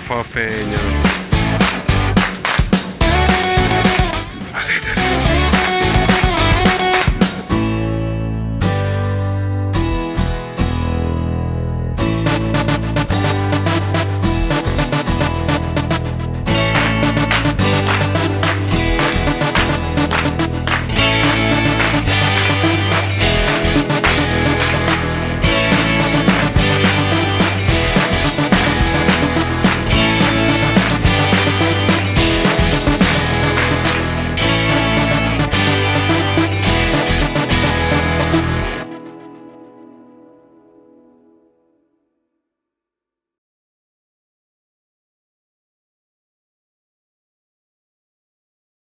visto